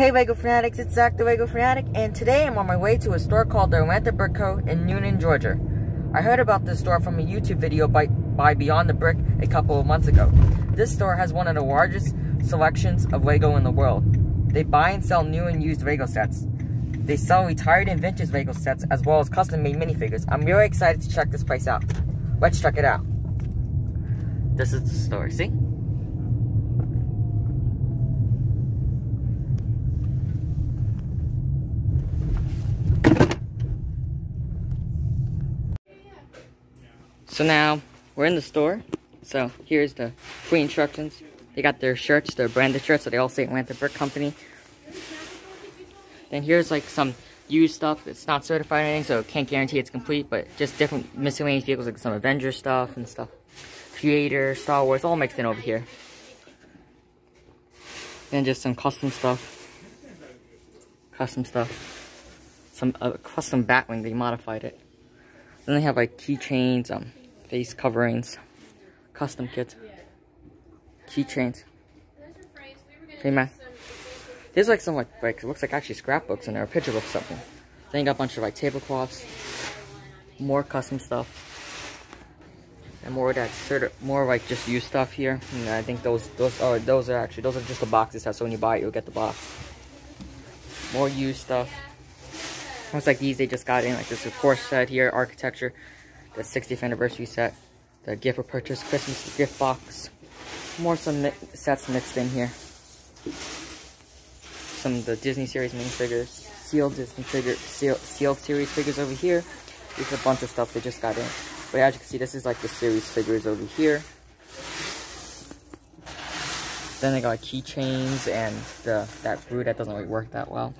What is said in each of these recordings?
Hey Lego Fanatics, it's Zach the Lego Fanatic, and today I'm on my way to a store called the Atlanta Brick Co. in Newnan, Georgia. I heard about this store from a YouTube video by, by Beyond the Brick a couple of months ago. This store has one of the largest selections of Lego in the world. They buy and sell new and used Lego sets. They sell retired and vintage Lego sets as well as custom-made minifigures. I'm really excited to check this place out. Let's check it out. This is the store, see? So now we're in the store. So here's the free instructions. They got their shirts, their branded shirts, so they all say Atlanta Brick Company. Then here's like some used stuff. It's not certified or anything, so can't guarantee it's complete, but just different miscellaneous vehicles, like some Avenger stuff and stuff. Creator, Star Wars, all mixed in over here. Then just some custom stuff. Custom stuff. Some uh, custom Batwing, they modified it. Then they have like keychains, um, face coverings, custom kits, keychains. Hey man. There's like some like, like it looks like actually scrapbooks in there, a picture book something. Then you got a bunch of like tablecloths, more custom stuff, and more of that sort of more like just used stuff here. And I think those those oh those are actually those are just the boxes. So when you buy it, you'll get the box. More used stuff. Looks like these they just got in like this course set here, architecture, the 60th anniversary set, the gift for purchase Christmas gift box. More some mi sets mixed in here some of the Disney series minifigures, sealed Disney figure, sealed, sealed series figures over here. There's a bunch of stuff they just got in. But as you can see, this is like the series figures over here. Then they got keychains and the that brew that doesn't really work that well.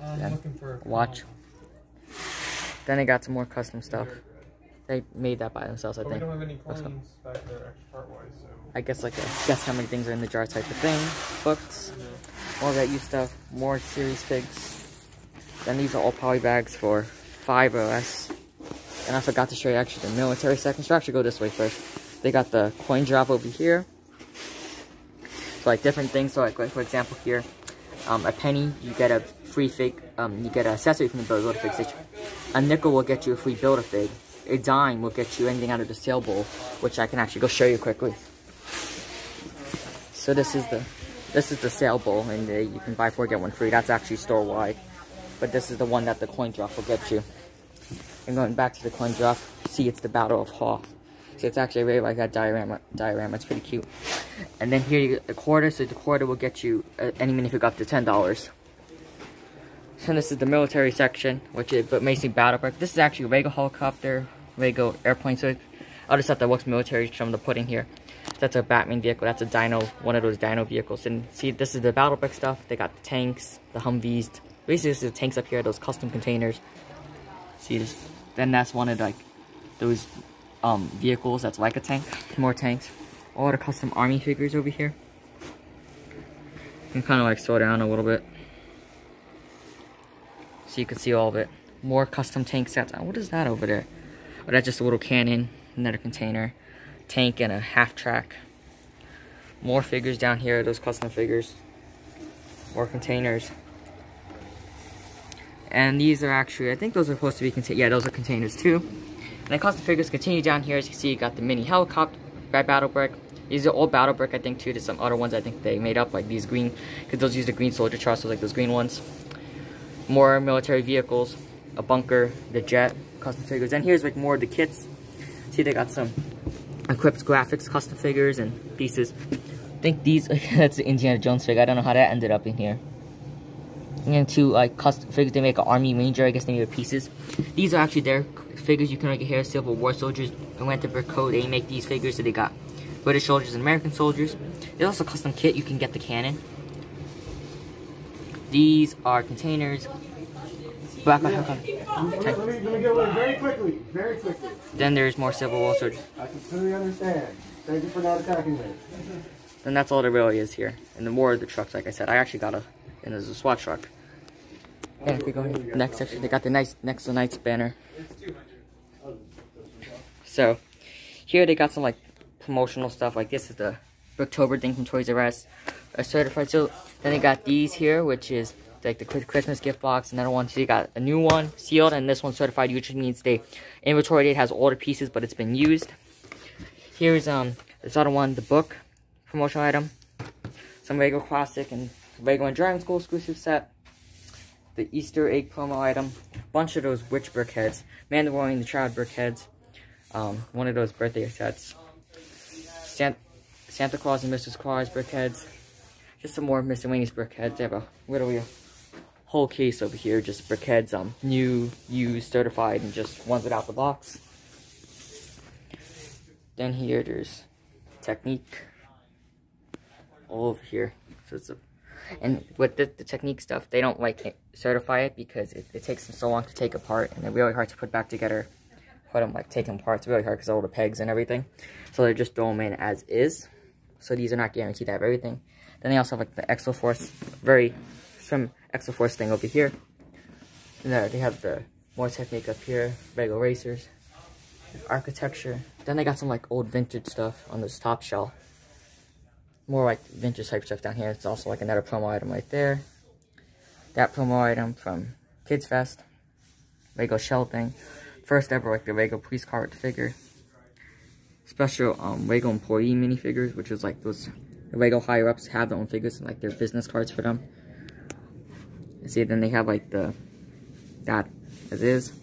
Watch. Then they got some more custom stuff. They made that by themselves, I But think. we don't have any coins back there part-wise, so... I guess like a guess how many things are in the jar type of thing. Books, more that used stuff, more series figs. Then these are all poly bags for 5 OS. And I forgot to show you actually the military section. So actually go this way first. They got the coin drop over here. So like different things. So like, like for example here, um, a penny, you get a free fig, um, you get an accessory from the Build-A-Fig station. A nickel will get you a free Build-A-Fig. A dime will get you anything out of the sale bowl, which I can actually go show you quickly. So this is the this is the sale bowl, and uh, you can buy four get one free. That's actually store wide, but this is the one that the coin drop will get you. And going back to the coin drop, see it's the Battle of Hoth. So it's actually really like that diorama. Diorama, it's pretty cute. And then here you get the quarter. So the quarter will get you uh, any minifig up to ten dollars. So this is the military section, which is but basically battle brick. This is actually Lego helicopter, Lego airplane. So other stuff that looks military, of the pudding here. That's a Batman vehicle. That's a Dino, one of those Dino vehicles. And see, this is the battle brick stuff. They got the tanks, the Humvees. Basically, this is the tanks up here, those custom containers. See this? Then that's one of like those um vehicles that's like a tank. More tanks. All the custom army figures over here. You can kind of like slow down a little bit. So you can see all of it. More custom tank sets. Oh, what is that over there? Oh, that's just a little cannon, another container, tank, and a half track. More figures down here, those custom figures. More containers. And these are actually, I think those are supposed to be containers. Yeah, those are containers too. And the custom figures continue down here. As you can see, you got the mini helicopter by Battle Brick. These are all Battle Brick, I think, too. There's some other ones I think they made up, like these green, because those use the green soldier truss, so like those green ones. More military vehicles, a bunker, the jet, custom figures. And here's like more of the kits. See, they got some equipped graphics, custom figures, and pieces. I think these, that's the Indiana Jones figure. I don't know how that ended up in here. And two like custom figures, they make an army ranger. I guess they made pieces. These are actually their figures. You can like here, Civil War soldiers. Atlanta Brick Co. They make these figures, so they got British soldiers and American soldiers. There's also a custom kit. You can get the cannon. These are containers. Back, back, back, back. Let me, let me, get away very quickly, very quickly. Then there's more Civil War soldiers. I completely understand. Thank you for not attacking me. Then that's all there really is here. And the more of the trucks, like I said, I actually got a, and there's a SWAT truck. And if we go here, next section, they got the nice Nexo Knights banner. So, here they got some like promotional stuff. Like this is the October thing from Toys R Us, a certified. So then they got these here, which is like the Christmas gift box. Another one, so you got a new one sealed, and this one certified, which means the inventory date has all the pieces, but it's been used. Here's um this other one, the book promotional item, some Lego classic and Lego and Dragon School exclusive set, the Easter egg promo item, bunch of those witch brick heads, Mandalorian the child brick heads, um, one of those birthday sets, Santa, Santa Claus and Mrs. Claus brick heads, just some more miscellaneous brick heads. They have a literally a whole case over here, just brick heads, um, new, used, certified, and just ones without the box. Then here, there's Technic all over here. So it's a, and with the, the Technic stuff, they don't like certify it because it, it takes them so long to take apart, and they're really hard to put back together. Put them like apart. It's really hard because all the pegs and everything. So they just throw them in as is. So these are not guaranteed to have everything. Then they also have like the Exoforce, very some Exoforce thing over here. And there they have the more Technic up here, Lego racers, architecture. Then they got some like old vintage stuff on this top shelf. More like vintage type stuff down here. It's also like another promo item right there. That promo item from Kids Fest. Lego shell thing. First ever like the Lego police car figure. Special um, Lego employee minifigures, which is like those Lego higher ups have their own figures and like their business cards for them. See, then they have like the that as is.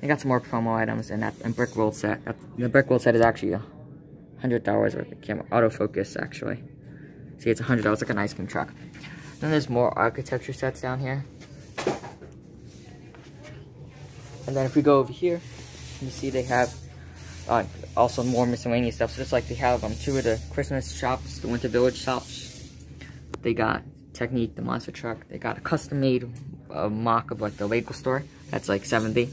They got some more promo items and that and brick world set. That, the brick world set is actually a hundred dollars worth of camera autofocus actually. See, it's a hundred dollars like an ice cream truck. Then there's more architecture sets down here. And then if we go over here, you see they have also more miscellaneous stuff. So just like they have um, two of the Christmas shops, the Winter Village shops. They got Technic, the monster truck. They got a custom-made uh, MOC of like the Lego store. That's like 70. And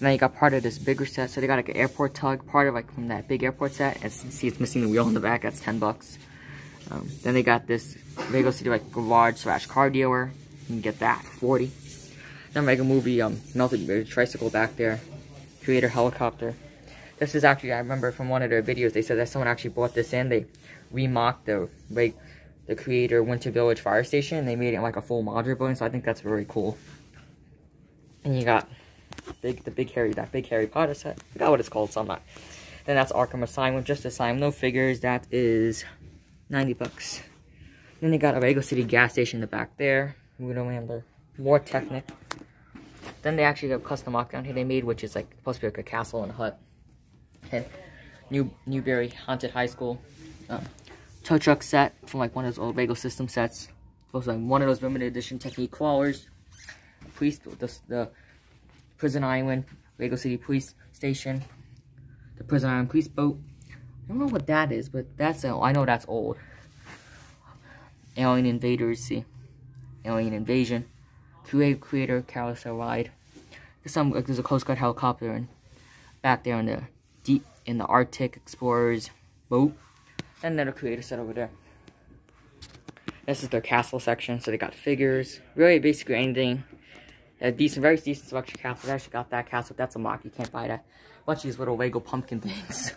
then you got part of this bigger set. So they got like an airport tug, part of like from that big airport set. You see, it's missing the wheel in the back. That's 10 bucks. Um, then they got this Lego City like garage slash car dealer. You can get that 40. Then Lego Movie um melted tricycle back there. Creator helicopter. This is actually, I remember from one of their videos, they said that someone actually bought this in. They remocked the like the creator Winter Village fire station. They made it like a full modular building, so I think that's very cool. And you got big the big Harry that big Harry Potter set. I forgot what it's called, so I'm not. Then that's Arkham Asylum, just Asylum, no figures. That is 90 bucks. Then they got a Lego City gas station in the back there. Wonderlander. More Technic. Then they actually have custom MOC down here they made, which is like supposed to be like a castle and a hut. And New Newbury Haunted High School. Um, tow truck set from like one of those old Lego system sets. Supposed like one of those limited edition Technic crawlers. Police, the, the Prison Island, Lego City Police Station. The Prison Island Police Boat. I don't know what that is, but that's, uh, I know that's old. Alien Invaders, see. Alien Invasion. Creative Creator Carousel Ride. There's some, like, there's a Coast Guard helicopter and back there in the deep, in the Arctic Explorers boat. And then a creator set over there. This is their castle section, so they got figures. Really, basically anything. A decent, very decent selection castle. I actually got that castle. That's a MOC. You can't buy that. Bunch of these little Lego pumpkin things.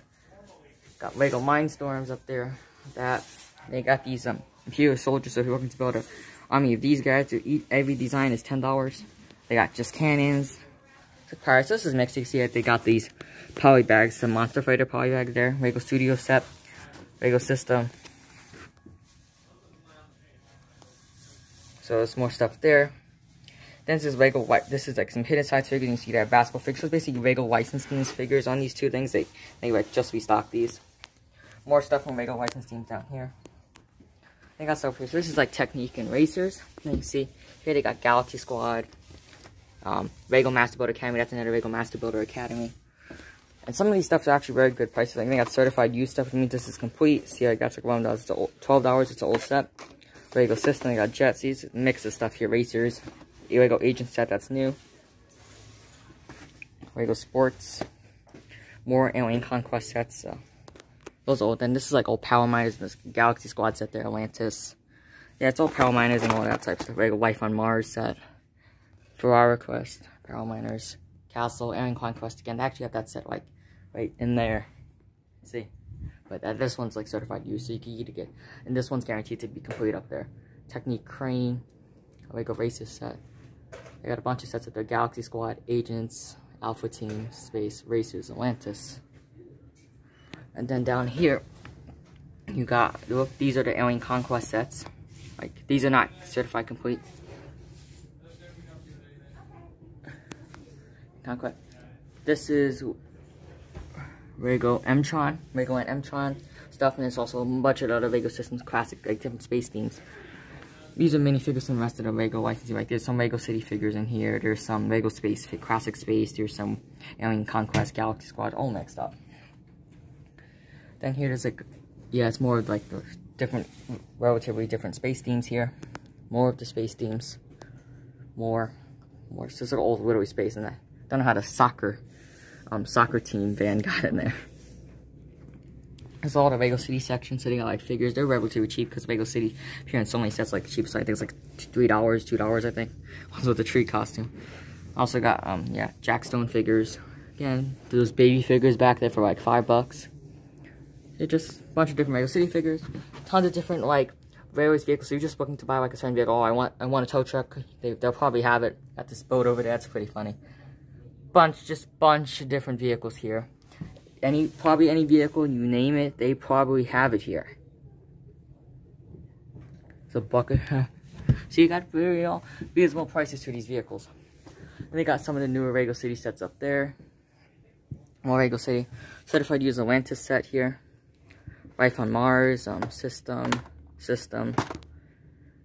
got Lego Mindstorms up there. That. They got these um Imperial soldiers, so if you're looking to build a army of these guys, to eat every design is $10. They got just cannons. Alright, so this is see that they got these poly bags, some Monster Fighter poly bags there. Lego Studio set. Lego system. So there's more stuff there. Then this is Lego white. This is like some hidden side figures. You see that basketball figures. So basically Lego License figures on these two things. They they like just restock these. More stuff from Lego License down here. They got stuff here. So this is like Technic and Racers. And you see here they got Galaxy Squad. Um, Lego Master Builder Academy. That's another Regal Master Builder Academy. And some of these stuff are actually very good prices. Like they got certified used stuff, which means this is complete. See, I got like one dollars. It's twelve dollars. It's an old set. Regal system. I got Jetsies, mix of stuff here. Racers, Lego Agent set. That's new. Regal Sports, more Alien Conquest sets. So those old. Then this is like old Power Miners. This Galaxy Squad set there. Atlantis. Yeah, it's all Power Miners and all that type stuff. Lego Life on Mars set. Pharaoh's Quest, Power Miners, Castle, Alien Conquest. Again, they actually have that set like right in there. See? But uh, this one's like certified used, so you can get, and this one's guaranteed to be complete up there. Technic Crane, Lego Racers set. They got a bunch of sets of their Galaxy Squad, Agents, Alpha Team, Space, Racers, Atlantis. And then down here, you got, look, these are the Alien Conquest sets. Like, these are not certified complete. Conquest. This is Lego M:Tron, Lego and M:Tron stuff, and it's also a bunch of other Lego Systems classic, like different space themes. These are minifigures from the rest of the Lego licensing. Like there's some Lego City figures in here. There's some Lego Space, Classic Space. There's some Alien Conquest, Galaxy Squad, all mixed up. Then here there's like, yeah, it's more like the different, relatively different space themes here. More of the space themes. More, more. So is like old literally space in that. Don't know how the soccer, um, soccer team van got in there. There's all the Lego City section sitting at like figures. They're relatively cheap because Lego City here in so many sets like cheap. cheapest. I think it's like three dollars, two dollars. I think. One's with the tree costume. Also got um yeah Jack Stone figures. Again, those baby figures back there for like five bucks. They're just a bunch of different Lego City figures. Tons of different like various vehicles. So you're just looking to buy like a certain vehicle. Oh, I want I want a tow truck. They, they'll probably have it at this boat over there. That's pretty funny. Bunch, just bunch of different vehicles here any probably any vehicle you name it, they probably have it here. It's a bucket. so you got very all reasonable prices to these vehicles. And they got some of the newer Lego City sets up there. More Lego City. Certified use Atlantis set here. Life on Mars, um, system, system.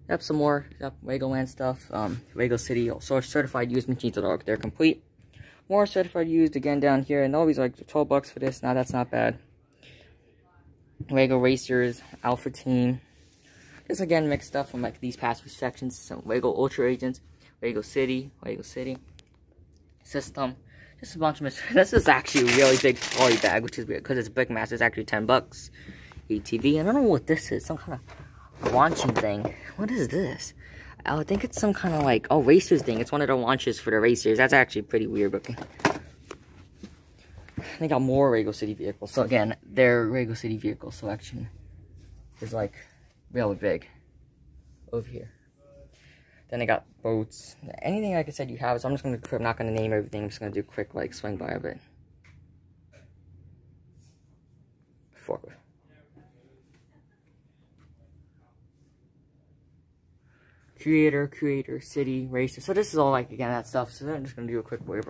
Yep, some more yep, Legoland stuff. Um, Lego City, also certified used machines are they're complete. More certified used again down here, and these like 12 bucks for this. Now that's not bad. Lego Racers, Alpha Team. Just again mixed stuff from like these past sections. Some Lego Ultra Agents, Lego City, Lego City, System. Just a bunch of This is actually a really big trolley bag, which is weird because it's Big Mass. It's actually 10 bucks. ATV. I don't know what this is. Some kind of launching thing. What is this? I think it's some kind of like, oh, racers thing. It's one of the launches for the racers. That's actually pretty weird looking. They got more Lego City vehicles. So again, their Lego City vehicle selection is like really big over here. Then they got boats. Anything like I said you have. So I'm just gonna I'm not gonna name everything. I'm just gonna do a quick like swing by of it. Forklift. Creator, creator, city, racer. So this is all like, again, that stuff. So I'm just going to do a quick way.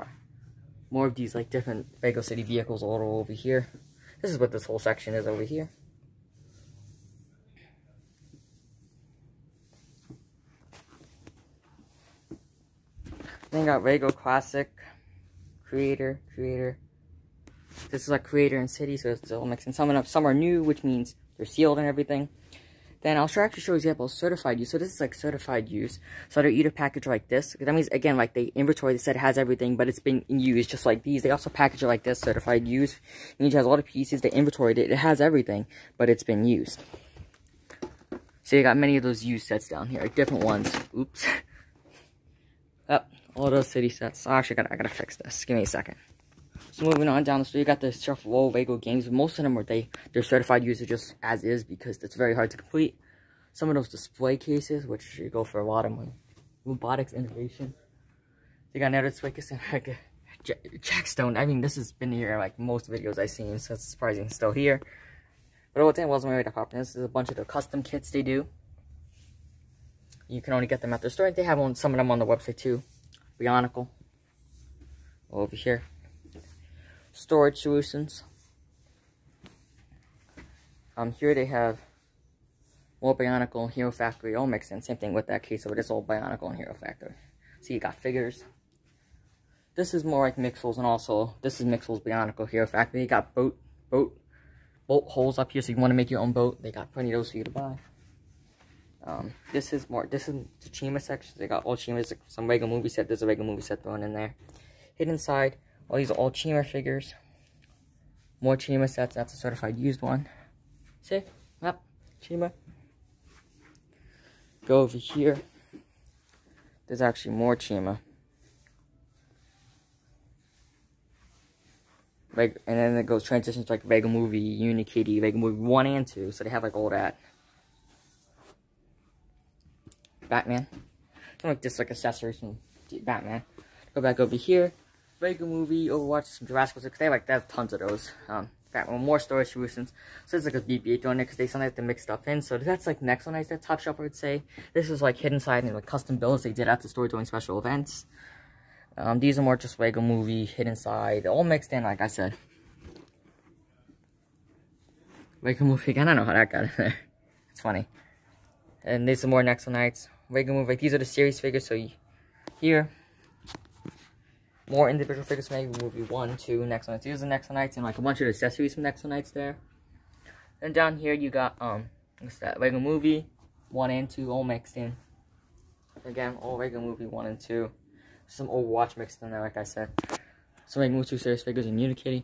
More of these like different Lego City vehicles all over here. This is what this whole section is over here. Then got Lego Classic, Creator, Creator. This is like Creator and City, so it's all mixing. Some, some are new, which means they're sealed and everything. Then I'll actually show example certified use. So this is like certified use. So eat a package like this. That means again like the inventory they said has everything, but it's been used just like these. They also package it like this, certified use. It has a lot of pieces. The inventory it has everything, but it's been used. So you got many of those used sets down here, different ones. Oops. Oh, all those city sets. Oh, actually, I gotta, I gotta fix this. Give me a second. So moving on down the street, you got the Shuffle Lego games. Most of them are they they're certified user just as is because it's very hard to complete. Some of those display cases, which you go for a lot of money. Robotics innovation. They got another display case like Jackstone. I mean, this has been here like most videos I've seen, so it's surprising it's still here. But I was my way to pop This is a bunch of the custom kits they do. You can only get them at their store. They have on some of them on the website too. Bionicle. Over here storage solutions. Um, here they have more Bionicle and Hero Factory all mixed in. Same thing with that case, but it's all Bionicle and Hero Factory. So you got figures. This is more like Mixels, and also this is Mixels Bionicle Hero Factory. You got boat, boat, bolt holes up here, so you want to make your own boat. They got plenty of those for you to buy. Um, this is more, this is the Chima section. They got all Chimas, some Lego movie set. There's a Lego movie set thrown in there. Hidden side, all these are all Chima figures. More Chima sets. That's a certified used one. See? Yep. Chima. Go over here. There's actually more Chima. Like, and then it goes transitions to like Lego Movie, Unikitty, Lego Movie 1 and 2. So they have like all that. Batman. like just like accessories from Batman. Go back over here. Lego Movie, Overwatch, some Jurassic World. They like they have tons of those. Um, Batman, more storage solutions. So it's like a BB-8 on it because they sometimes have to mix stuff in. So that's like next one I top shelf I would say. This is like hidden side and like custom builds they did at the store during special events. Um, these are more just Lego Movie, hidden side, all mixed in like I said. Lego Movie I don't know how that got in there. It's funny. And these are more Nexo Knights. Lego Movie, like these are the series figures. So here, more individual figures maybe Movie 1, 2, Nexo Knights. Here's the Nexo Knights and like a bunch of accessories from Nexo Knights there. And down here you got, um, what's that, Lego Movie 1 and 2 all mixed in. Again, all Lego Movie 1 and 2. Some old watch mixed in there, like I said. Some Lego Movie 2 series figures and Unikitty.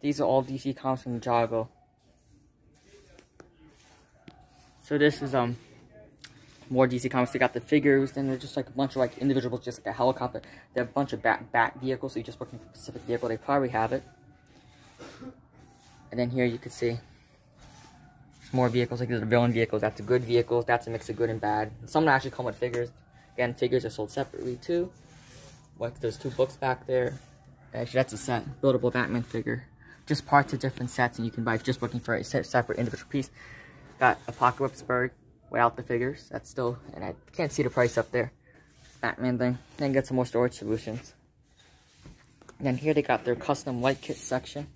These are all DC comics from Jago. So this is, um, more DC Comics. They got the figures, and they're just like a bunch of like individuals, just like a helicopter. They have a bunch of bat bat vehicles, so you're just looking for a specific vehicle. They probably have it. And then here you can see more vehicles, like are villain vehicles. That's a good vehicle. That's a mix of good and bad. Some actually come with figures. Again, figures are sold separately too. Like there's two books back there. Actually, that's a set. Buildable Batman figure. Just parts of different sets, and you can buy just looking for a separate individual piece. Got Apocalypseburg without the figures. That's still, and I can't see the price up there. Batman thing. Then get some more storage solutions. And then here they got their custom light kit section.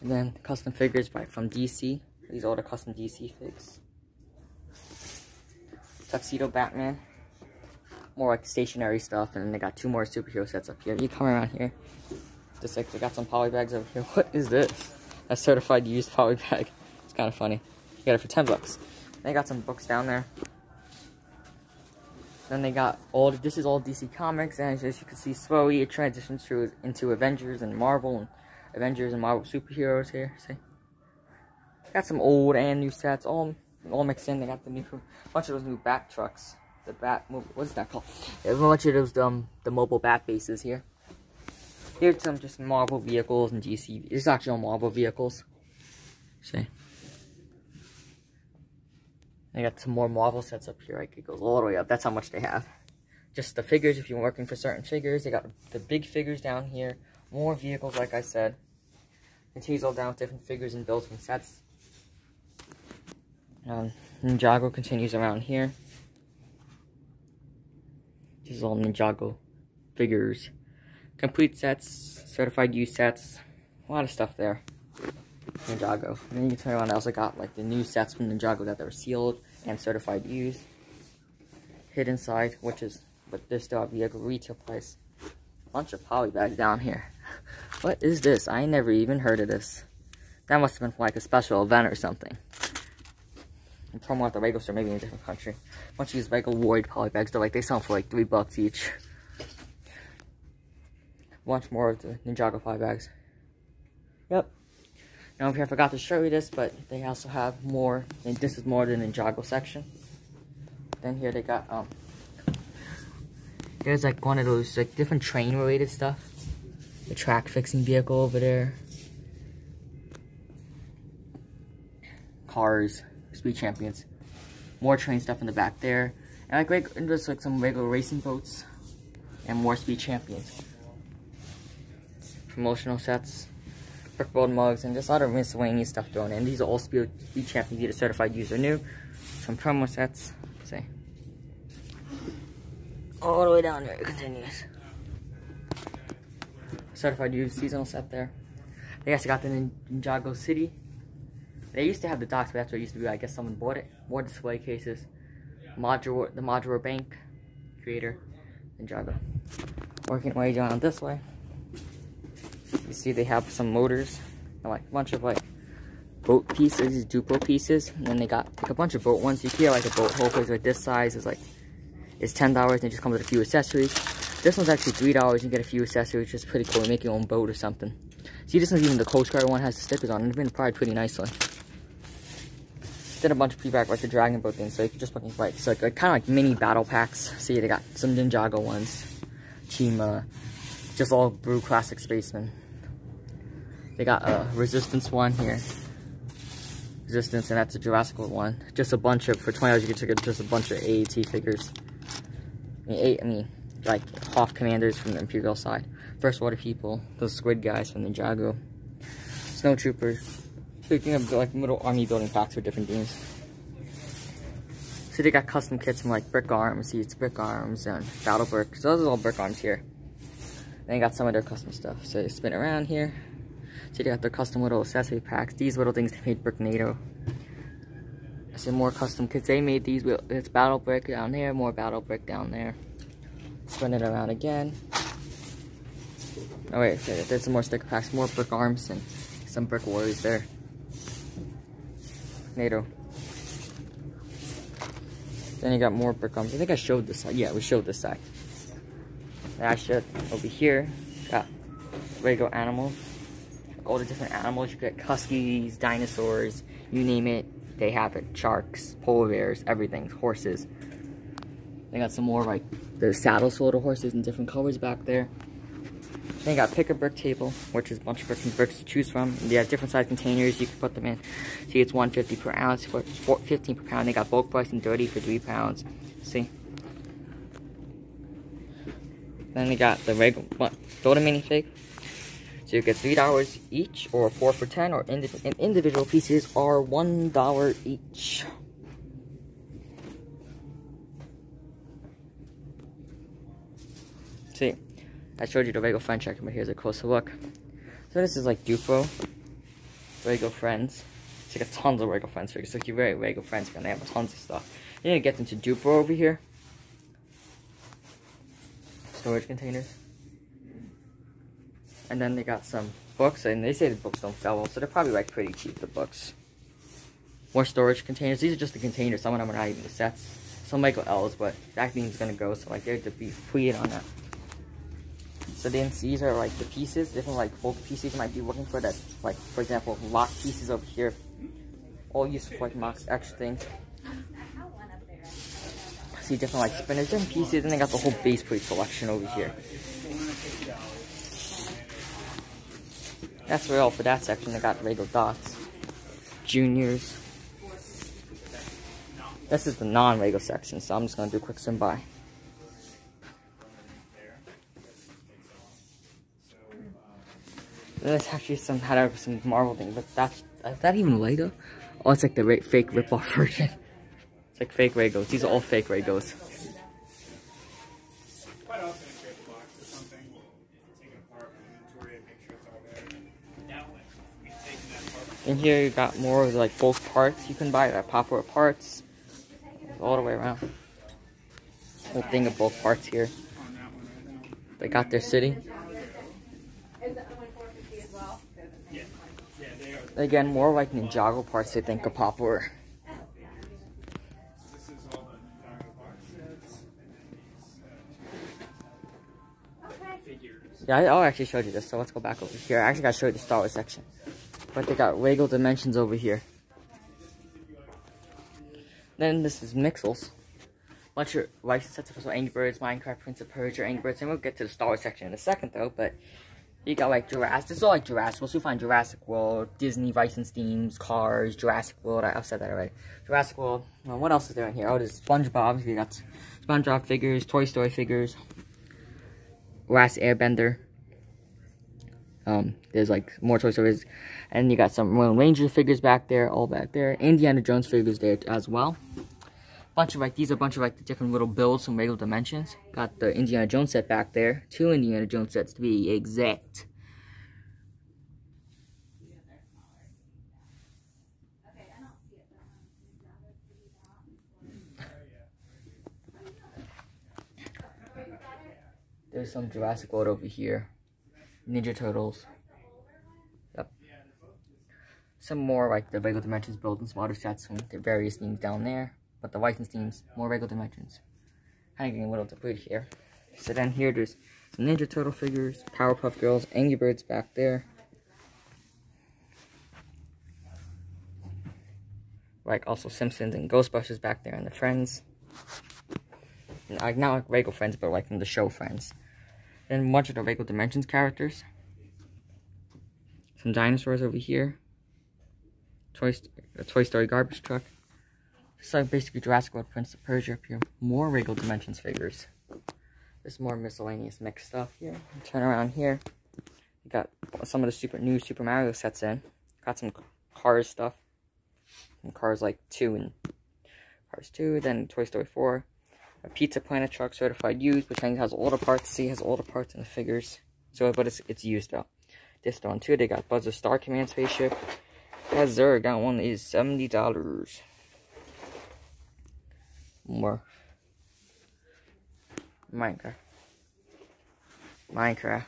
And then custom figures by from DC. These are the custom DC figs. Tuxedo Batman. More like stationary stuff. And then they got two more superhero sets up here. You come around here. Just like they got some poly bags over here. What is this? A certified used poly bag. It's kind of funny. You got it for 10 bucks. They got some books down there. Then they got all, this is all DC Comics, and as you can see, slowly it transitions through into Avengers and Marvel, and Avengers and Marvel superheroes here, see? Got some old and new sets, all all mixed in. They got the new, bunch of those new Bat trucks. The Bat, what's that called? a bunch of those, um, the mobile Bat bases here. Here's some just Marvel vehicles and DC. It's actually all Marvel vehicles. See? I got some more Marvel sets up here. I could go all the way up. That's how much they have. Just the figures, if you're working for certain figures. They got the big figures down here. More vehicles, like I said. Continues all down with different figures and builds from sets. Um, Ninjago continues around here. This is all Ninjago figures. Complete sets, certified use sets, a lot of stuff there. Ninjago. And then you can turn around, I also got like the new sets from Ninjago that were sealed and certified use. Hidden side, which is but this still have vehicle retail price. Bunch of poly bags down here. What is this? I never even heard of this. That must have been like a special event or something. I'm promo at the Lego store, maybe in a different country. Bunch of these Lego Void poly bags, they're like they sell for like three bucks each bunch more of the Ninjago fly bags. Yep. Now here I forgot to show you this, but they also have more, and this is more the Ninjago section. Then here they got, um, there's like one of those, like different train related stuff. The track fixing vehicle over there. Cars, speed champions. More train stuff in the back there. And like, like there's like some regular racing boats. And more speed champions promotional sets, brickboard mugs, and just other miscellaneous stuff thrown in. These are all Speed, Speed Champions a certified user new. Some promo sets. See. All the way down there, it continues. Certified user seasonal set there. They also got the Ninjago City. They used to have the docks, but that's what it used to be. I guess someone bought it. More display cases. Modular, the modular bank creator, Ninjago. Working way down this way. You see they have some motors, like a bunch of like boat pieces, these Duplo pieces, and then they got like a bunch of boat ones. You get like a boat hopefully like this size is like it's ten dollars and it just comes with a few accessories. This one's actually three dollars. You get a few accessories, which is pretty cool. Make your own boat or something. See, this one's even the Coast Guard one has the stickers on. It's been applied pretty nicely. Did a bunch of pre-pack like the Dragon Boat thing, so you can just fucking fight. So like, like kind of like mini battle packs. See, they got some Ninjago ones, Chima, just all Brew Classic Spaceman. They got a resistance one here. Resistance, and that's a Jurassic one. Just a bunch of, for $20 you can get just a bunch of AAT figures. I mean, eight, I mean, like Hoth commanders from the Imperial side. First Water People, those squid guys from the Jago. Snow Troopers. Speaking of like little army building packs for different teams. So they got custom kits from like Brick Arms, see it's Brick Arms and Battle Brick. So those are all Brick Arms here. They got some of their custom stuff. So they spin around here. So they got their custom little accessory packs. These little things they made Brick NATO. Some more custom kits. They made these. It's Battle Brick down there, more Battle Brick down there. Spin it around again. Oh wait, there's some more sticker packs, more brick arms, and some brick warriors there. NATO. Then you got more brick arms. I think I showed this side. Yeah, we showed this side. I should over here got Lego animals. All the different animals. You get huskies, dinosaurs, you name it. They have it. Sharks, polar bears, everything. Horses. They got some more like the saddles for little horses in different colors back there. They got pick a brick table, which is a bunch of bricks and bricks to choose from. They have different size containers you can put them in. See, it's 150 per ounce for 15 per pound. They got bulk price and dirty for three pounds. See. Then they got the regular what, build a minifig. So you get three dollars each, or four for ten, or indi individual pieces are one dollar each. See. I showed you the Lego Friend check, but here's a closer look. So this is like Duplo, Lego Friends. It's like a tons of Lego Friends figures. So if you're very Lego Friends fan, they have tons of stuff. You Then you get into Duplo over here. Storage containers. And then they got some books, and they say the books don't sell well, so they're probably like pretty cheap, the books. More storage containers. These are just the containers. Some of them are not even the sets. Some Michael L's, but that means gonna go, so like they're to be tweeted on that. So then these are like the pieces, different like bulk pieces you might be looking for that, like for example, lock pieces over here. All used for like MOCs extra things. See different like spinners, different pieces, and they got the whole base plate selection over here. That's all for that section. I got Lego Dots, Juniors. This is the non-Lego section, so I'm just gonna do a quick swim by. There's actually some had some Marvel thing, but that's is that even Lego? Oh, it's like the fake ripoff version. It's like fake Legos. These are all fake Legos. In here you got more of like bulk parts you can buy, like popular parts, all the way around. Whole thing of bulk parts here. They got their city. Again, more like Ninjago parts I think of popular. Yeah, I, actually show you this, so let's go back over here. I actually got to show you the Star Wars section. But they got Lego Dimensions over here. Then this is Mixels. Bunch of license sets for Angry Birds, Minecraft, Prince of Persia, Angry Birds, and we'll get to the Star Wars section in a second though, but you got like Jurassic, this is all like Jurassic so you find Jurassic World, Disney license themes, Cars, Jurassic World, I've said that already. Jurassic World, well, what else is there in here? Oh, there's SpongeBob, you got SpongeBob figures, Toy Story figures, Last Airbender. Um, there's like more Toy Stories, and you got some Royal Ranger figures back there, all back there. Indiana Jones figures there as well bunch of like these are a bunch of like the different little builds from Lego Dimensions. Got the Indiana Jones set back there. Two Indiana Jones sets to be exact. There's some Jurassic World over here. Ninja Turtles. Yep. Some more like the Lego Dimensions build and some other sets from the various themes down there but the license themes, more regular dimensions. Kind of getting a little depleted here. So then here there's some Ninja Turtle figures, Powerpuff Girls, Angry Birds back there. Like also Simpsons and Ghostbusters back there and the Friends. Like not like Lego Friends, but like from the show Friends. Then a bunch of the Lego Dimensions characters. Some dinosaurs over here. Toy, a Toy Story garbage truck. Like basically Jurassic World Prince of Persia up here. More Regal Dimensions figures. There's more miscellaneous mixed stuff here. Turn around here. You got some of the super new Super Mario sets in. Got some Cars stuff. And Cars like 2 and Cars 2. Then Toy Story 4. A Pizza Planet truck certified used, which has all the parts. See, has all the parts and the figures. So, but it's, it's used though. This one too. They got Buzzer Star Command spaceship. Yes, sir. That one is seventy dollars. More. Minecraft. Minecraft.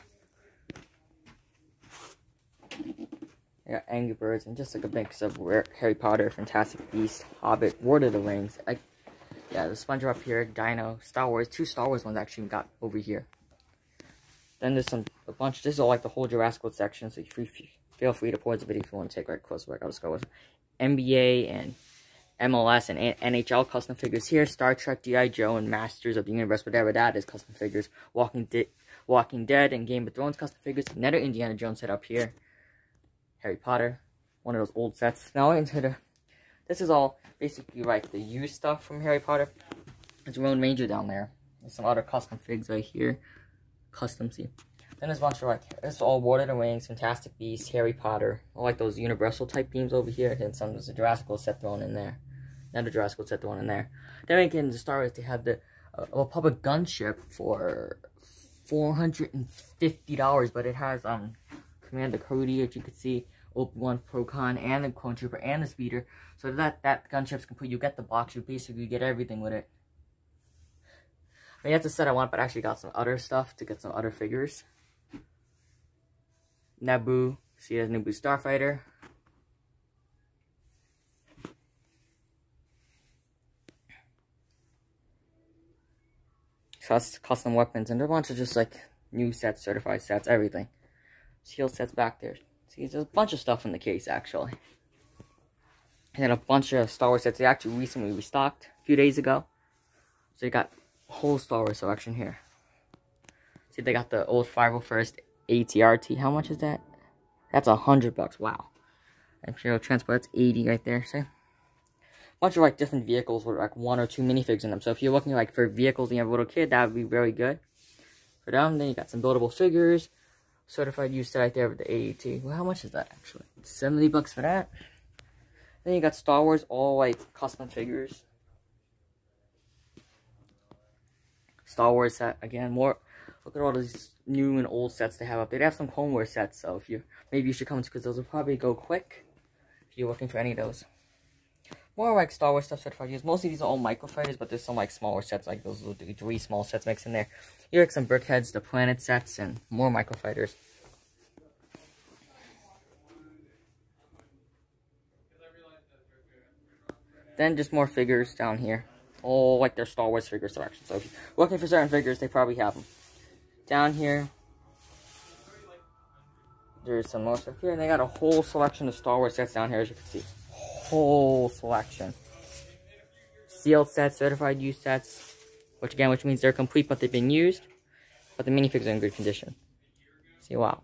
I got Angry Birds and just like a mix of Harry Potter, Fantastic Beasts, Hobbit, Lord of the Rings. Yeah, the SpongeBob here, Dino, Star Wars. Two Star Wars ones actually got over here. Then there's some a bunch. This is all like the whole Jurassic World section, so free, feel free to pause the video if you want to take right close look. I'll just go with NBA and MLS and NHL custom figures here. Star Trek, GI Joe, and Masters of the Universe, whatever that is, custom figures. Walking Dead, Walking Dead, and Game of Thrones custom figures. Another Indiana Jones set up here. Harry Potter, one of those old sets. Now into the. This is all basically like the used stuff from Harry Potter. There's Lone Ranger down there. There's some other custom figs right here custom see. Then there's a bunch of like, it's all Lord of Wings, Fantastic Beasts, Harry Potter. I like those Universal type beams over here. And some there's a Jurassic set thrown in there. Another Jurassic set thrown in there. Then get into Star Wars, they have the uh, Republic gunship for $450, but it has um Commander Cody, as you can see, Obi-Wan Plo Koon, and the Clone Trooper, and the Speeder. So that, that gunship's complete. You get the box, you basically get everything with it. I mean, that's a set I want, but I actually got some other stuff to get some other figures. Naboo. See, there's Naboo Starfighter. Custom weapons, and are a bunch of just like new sets, certified sets, everything. Shield sets back there. See, there's a bunch of stuff in the case, actually. And then a bunch of Star Wars sets they actually recently restocked a few days ago. So you got whole Star Wars selection here. See, they got the old 501st ATRT. How much is that? That's a hundred bucks. Wow. Imperial Transport, that's 80 right there. See? bunch of like different vehicles with like one or two minifigs in them. So if you're looking like for vehicles and you have a little kid, that would be very good for them. Then you got some buildable figures, certified use right there with the AET. Well, how much is that actually? 70 bucks for that. Then you got Star Wars, all like custom figures. Star Wars set again. More look at all these new and old sets they have up. There. They have some Clone Wars sets, so if you maybe you should come because those will probably go quick if you're looking for any of those. More like Star Wars stuff certified use. Mostly these are all micro fighters, but there's some like smaller sets like those little three small sets mixed in there. Like some Brickheads, the Planet sets, and more micro fighters. Then just more figures down here all like their Star Wars figure selection. So if you're looking for certain figures, they probably have them. Down here, there's some more stuff here, and they got a whole selection of Star Wars sets down here, as you can see. Whole selection. Sealed sets, certified used sets, which again, which means they're complete, but they've been used, but the minifigs are in good condition. See, wow.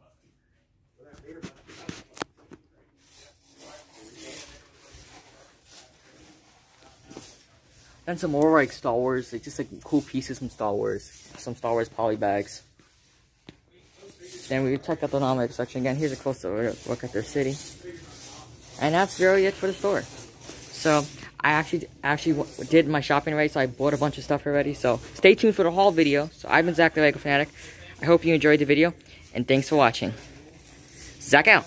Then some more like Star Wars, like just like cool pieces from Star Wars. Some Star Wars poly bags. Then we check out the non section again. Here's a closer look at their city. And that's really it for the store. So I actually actually did my shopping right, so I bought a bunch of stuff already. So stay tuned for the haul video. So I've been Zach the Lego Fanatic. I hope you enjoyed the video, and thanks for watching. Zach out.